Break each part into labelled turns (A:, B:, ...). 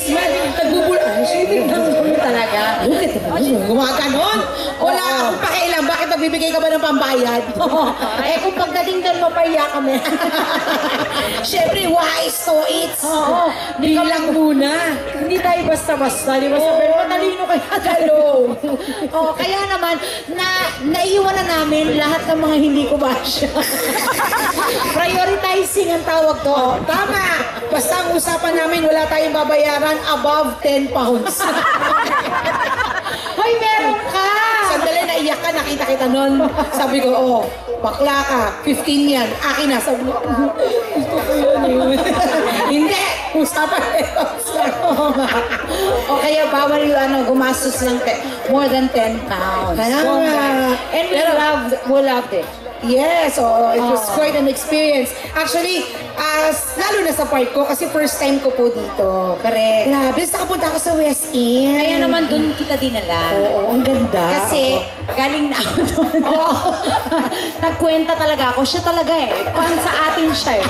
A: smile. Nagbubula. Ay, talaga. Gumaganon. Wala akong pakialam. Bakit magbibigay ka ba ng pambayad?
B: eh kung pagdating doon mo, paiyak kami.
A: Siyempre, wise to it.
B: Oo.
A: Bilang muna.
B: Hindi tayo basta-basta. Di ba sabi, matalino kayo.
A: Hello.
B: Oh, kaya naman, na naiwan na namin lahat ng mga hindi ko basya. Prioritizing ang tawag to.
A: Tama. Basta ang usapan namin, wala tayong babayaran above 10 pounds.
B: Hoy, meron ka!
A: Sandali, naiyak ka, nakita kita nun. Sabi ko, oh, bakla ka, 15 yan. Akin na. Sabi ko, gusto ko yun eh. Hindi! Usapan ito.
B: o kaya bawal yung ano, gumastos ng te- more than 10 pounds.
A: Kaya nga.
B: And we
A: Pero-
B: loved, we loved it.
A: Yes, oo, it was
B: Oo.
A: quite an experience. Actually, as lalo na sa part ko, kasi first time ko po dito.
B: Correct.
A: Grabe, basta nakapunta ako sa West End.
B: Kaya naman doon kita dinala.
A: Oo, ang ganda.
B: Kasi galing na ako doon.
A: Oo.
B: Nagkwenta talaga ako. Siya talaga eh. Pan sa atin siya eh.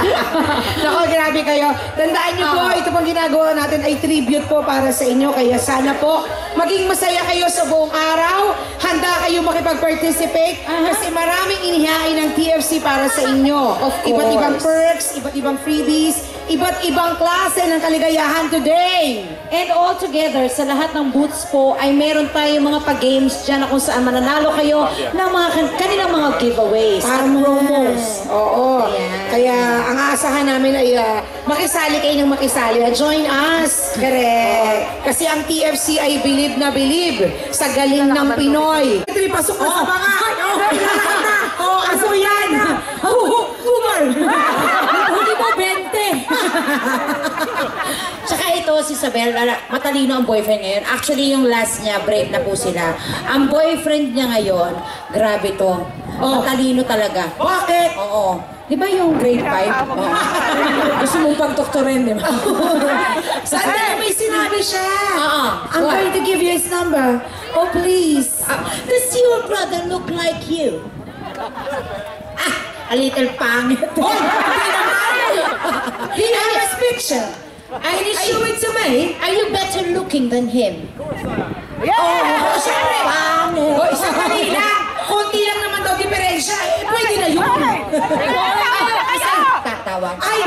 A: Nako, grabe kayo. Tandaan niyo po,
B: Oo.
A: ito pong ginagawa natin ay tribute po para sa inyo. Kaya sana po, maging masaya kayo sa buong araw. Handa kayo makipag-participate. Kasi maraming inihain ng TFC para sa inyo.
B: Of
A: Iba't
B: course.
A: ibang perks, iba't ibang freebies, iba't ibang klase ng kaligayahan today.
B: And all together, sa lahat ng booths po, ay meron tayong mga pa-games dyan na kung saan mananalo kayo ng mga kan- kanilang mga giveaways at
A: Tama.
B: promos.
A: Oo.
B: Ayan.
A: Kaya ang aasahan namin ay ah, makisali kayo ng makisali. Ah, Join us. Correct. Kasi ang TFC ay believe na believe sa galing ng Pinoy. Ito pasok na sa mga. Oo, aso yan. Umar.
B: Hindi mo 20. Tsaka ito, si Isabel, matalino ang boyfriend ngayon. Actually, yung last niya, break na po sila. Ang boyfriend niya ngayon, grabe to. Matalino talaga.
A: Bakit?
B: Oo. Di ba yung grade 5? Oo. Gusto mong pagdoktorin, di ba?
A: Sandali, may sinabi siya.
B: Oo.
A: I'm
B: What?
A: going to give you his number. Oh, please.
B: Ah, Does your brother look like you? Ah, a little pangit.
A: Oh, He picture.
B: Can you
A: Ay,
B: show it to me? Are you better looking than him?
A: Oh, syempre.
B: Pangit.
A: O, isa kanila. Konti lang naman daw diferensya. Pwede na yun.
B: Tatawag.
A: Ay,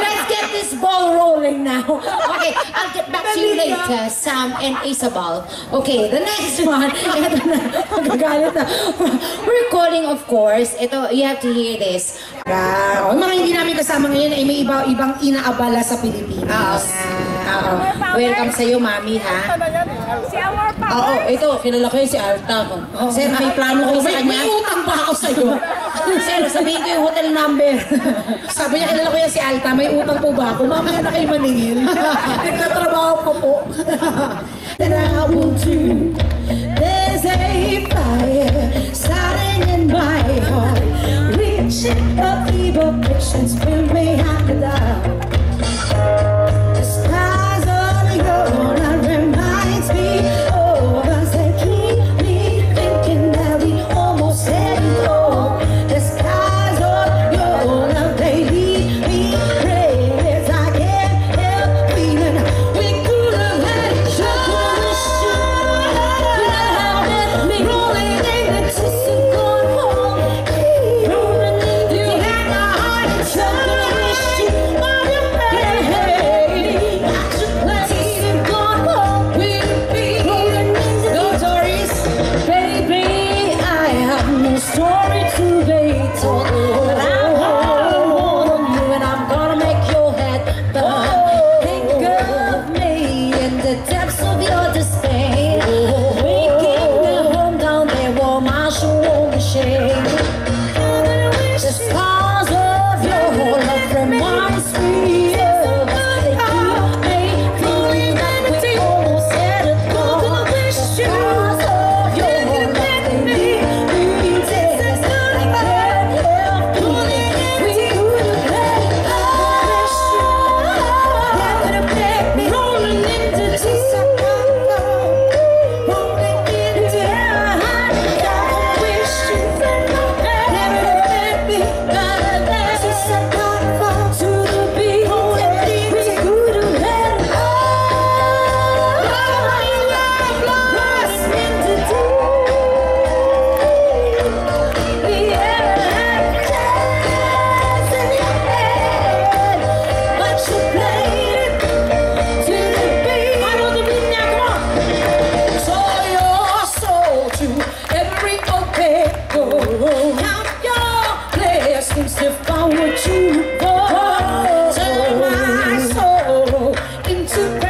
B: Let's get this ball rolling now. Okay, I'll get back to you later, Sam and Isabel. Okay, the next one. Ito na. Magagalit na. We're calling, of course. Ito, you have to hear this.
A: Ah, oh, mga hindi namin kasama ngayon ay may iba ibang inaabala sa Pilipinas.
B: Oo. Welcome sa'yo, mami, ha?
C: Si Amor pa.
B: Oo, ito, kilala ko yun si Alta. Sir, may plano kayo sa kanya?
A: may utang pa ako sa'yo.
B: Sir, sabihin ko yung hotel number.
A: Sabi niya, kilala ko yan si Alta, may utang po ba ako? Mamaya na kayo maningil. Nagtatrabaho pa po.
B: Then I want to. There's a fire starting in my heart, reaching up evil patience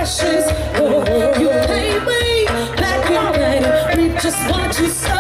B: Oh, you pay me back in. We just want you so.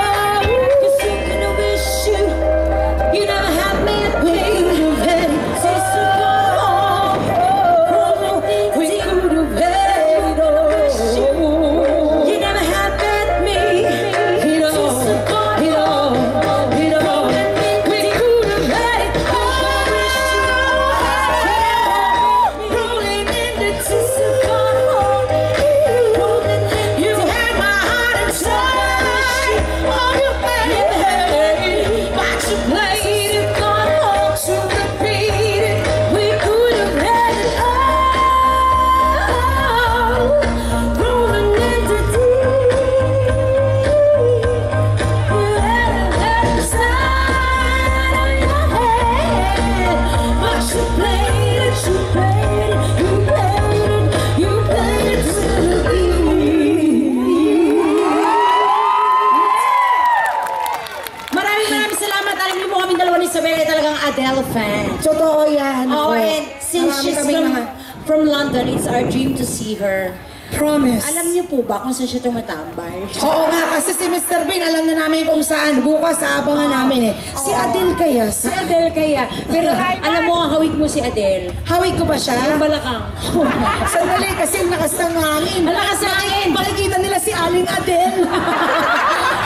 B: It's our dream to see her.
A: Promise.
B: Alam niyo po ba kung saan siya tumatambay?
A: Oo nga, kasi si Mr. Bean, alam na namin kung saan. Bukas, aabangan namin eh. Si Adele kaya?
B: Si
A: Sa...
B: Adele kaya. Pero alam mo, ang hawig mo si Adele.
A: Hawig ko ba siya?
B: Ang balakang.
A: Sandali, kasi ang lakas ng hangin.
B: Ang lakas ng hangin.
A: Makikita nila si Aling Adele.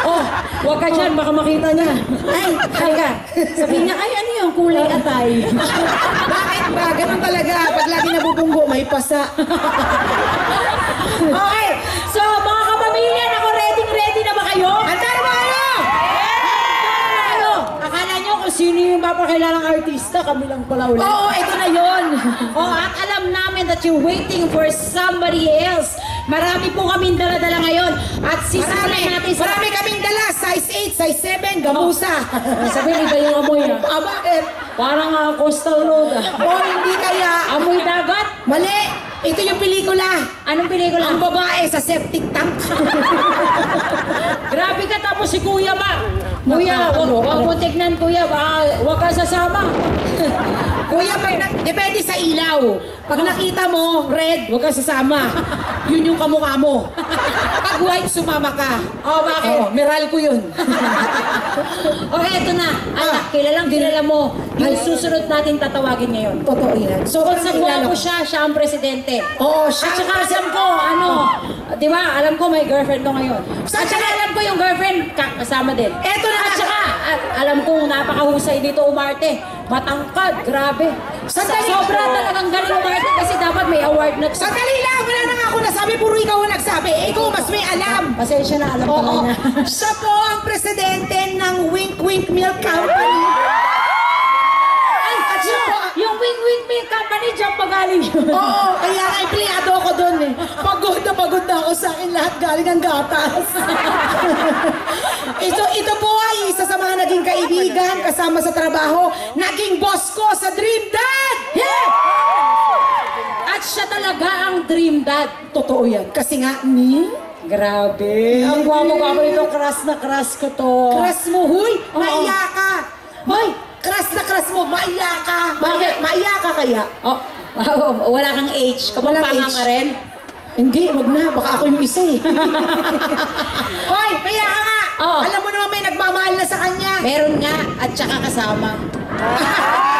B: Oh, wag ka dyan, baka makita niya. Ay, halika. Sabi niya, ay ano yung kulay atay?
A: Bakit ba? Ganun talaga. Pag lagi nabubunggo, may pasa.
B: Okay, so mga kapamilya, ako ready ready na ba kayo?
A: Handa na ba kayo?
B: Ano? Akala nyo kung sino yung mapakilalang artista, kami lang pala ulit.
A: Oo, ito na yon.
B: Oh, at alam namin that you're waiting for somebody else. Marami po kaming dala-dala ngayon. At sisimulan
A: Marami,
B: natin sa...
A: marami kaming dala. Size 8, size 7, gamusa.
B: Sabi, iba yung amoy ah.
A: Ah, bakit?
B: Parang ah, coastal road.
A: O hindi kaya.
B: Amoy dagat?
A: Mali. Ito yung pelikula.
B: Anong pelikula?
A: Ang babae sa septic tank.
B: Grabe ka tapos si Kuya ba? Kuya, wag, wag mo tignan Kuya, baka wag ka sasama.
A: Kuya, pag na, depende sa ilaw. Pag nakita mo, red, huwag kang sasama. Yun yung kamukha mo. Pag white, sumama ka.
B: Oh, bakit?
A: Oh, meral ko yun.
B: Okay, ito na. Anak, kilalang kilala mo yung susunod natin tatawagin ngayon.
A: Totoo yan. So,
B: Kung sa
A: ko.
B: siya, siya ang presidente.
A: Oo,
B: At
A: siya.
B: saka alam ko, ano, di ba, alam ko may girlfriend ko ngayon. At saka alam ko yung girlfriend ka- kasama din.
A: Eto na
B: At saka, at alam ko napakahusay dito umarte. Matangkad, grabe.
A: Sandali.
B: Sobra talagang galing umarte kasi dapat may award na.
A: Sandali lang, wala na nga ako nasabi, puro ikaw ang nagsabi. Eh, ikaw mas may alam.
B: Pasensya na, alam ko
A: Oo,
B: na.
A: siya po ang presidente ng Wink Wink Milk Company.
B: Yung Wing Wing Milk Company, dyan magaling yun.
A: Oo, kaya nga empleyado ako doon eh. Pagod na pagod na ako sa akin lahat galing ang gatas. ito, ito po ay isa sa mga naging kaibigan kasama sa trabaho. Naging boss ko sa Dream Dad!
B: Yeah! At siya talaga ang dream dad.
A: Totoo yan. Kasi nga, ni?
B: Grabe. Ang gwapo-gwapo nito, crush na crush ko to.
A: Crush mo, huy!
B: Oo.
A: Maiya ka!
B: Hoy!
A: Crush na crush mo, maiya ka!
B: Bakit?
A: Maiya ka kaya?
B: Oh, wala kang age.
A: Walang
B: Kapapanga
A: age.
B: ka rin.
A: Hindi, wag na. Baka ako yung isa eh. Hoy, kaya ka nga!
B: Oo.
A: Alam mo naman may nagmamahal na sa kanya.
B: Meron nga at saka kasama.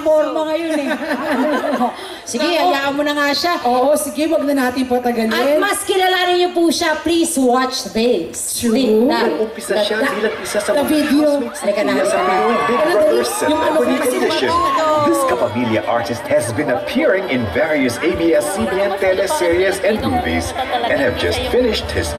B: Makaporma ngayon eh. Sige, hayaan mo na nga siya.
A: Oo, sige, wag na natin patagalin.
B: At mas kilalanin niyo po siya, please watch this.
A: True.
B: Thi- that-
D: Umpisa siya bilang isa sa mga
A: video.
D: housemates
B: Halika na,
D: sa Big
A: Ano,
D: Brother
A: dali? Yung ano
D: Celebrity
A: kasi
D: Edition.
A: ano?
D: This Kapamilya artist has been appearing in various ABS-CBN teleseries and movies and have just finished his